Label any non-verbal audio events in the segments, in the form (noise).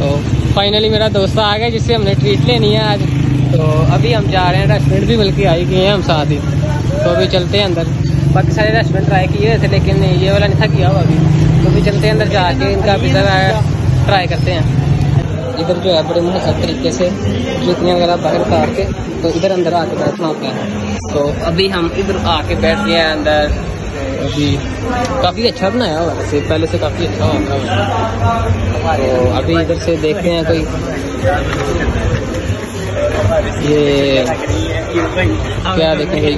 तो फाइनली मेरा दोस्त आ गया जिससे हमने ट्रीट लेनी है आज। तो अभी हम जा रहे हैं रेस्टोरेंट भी बल्कि आई गए हैं हम साथ ही। तो अभी चलते हैं अंदर। बाकी सारे रेस्टोरेंट ट्राई किए थे, लेकिन ये वाला नहीं था किया हुआ अभी। तो अभी चलते हैं अंदर जाके, इनका पिज़्ज़ा ट्राई करते हैं। इधर जो है, बड़े मुहसब तरीके से जूतियाँ वगैरह बाहर उतार के तो इधर अंदर आके बैठना होता है। तो अभी हम इधर आके बैठ गए हैं अंदर। अभी काफ़ी अच्छा बनाया हुआ वैसे पहले से काफ़ी अच्छा हुआ है तो अभी इधर से देखते हैं कोई। ये क्या देखें भाई।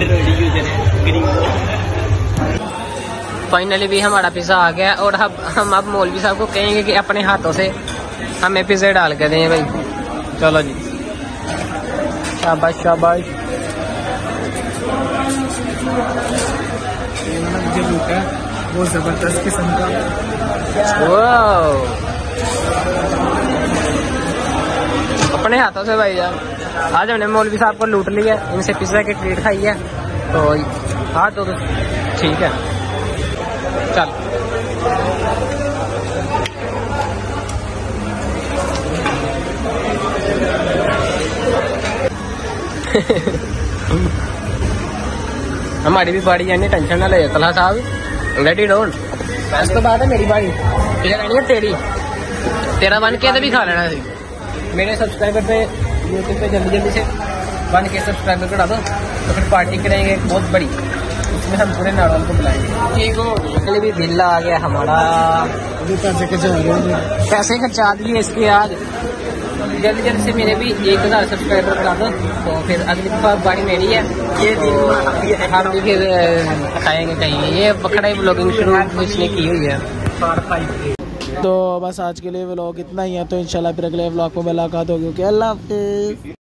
फाइनली भी हमारा पिज़्ज़ा आ गया और हम हम अब मौलवी साहब को कहेंगे कि अपने हाथों से हमें पिज़्ज़ा डाल के दें भाई। चलो जी। शाबाश शाबाश। जो लुक है वो ज़बरदस्त किस्म का अपने हाथों से भाई जान। आज हमने मौलवी साहब को लूट लिया इनसे पिज्जा की ट्रीट खाई है। तो हाँ तो ठीक है। चल। (laughs) हमारी भी बाड़ी जानी टेंशन ना ले तला साहब। रेडी डोंट इस तो बात है मेरी बाड़ी। ये रहनी है तेरी। तेरा बन के तो भी खा लेना सी मेरे सब्सक्राइबर पे यूट्यूब पे जल्दी जल्दी से बन के सब्सक्राइबर करा दो तो फिर पार्टी करेंगे बहुत बड़ी। उसमें हम पूरे नाड़वाल को बुलाएँगे। ठीक हो अगले भी बिल आ गया हमारा। पैसे खर्चा दिए इसके आज जल्दी जल्द से मेरे भी एक हज़ार सब्सक्राइबर बना दो तो फिर अगली दफ़ा बाड़ी मेरी है। ये तो हम भी फिर खाएँगे कहीं। ये पकड़ाई ब्लॉगिंग शुरू इसने की हुई है। तो बस आज के लिए व्लॉग इतना ही है तो इंशाल्लाह फिर अगले व्लॉग में मुलाकात होगी। ओके, अल्लाह हाफिज़।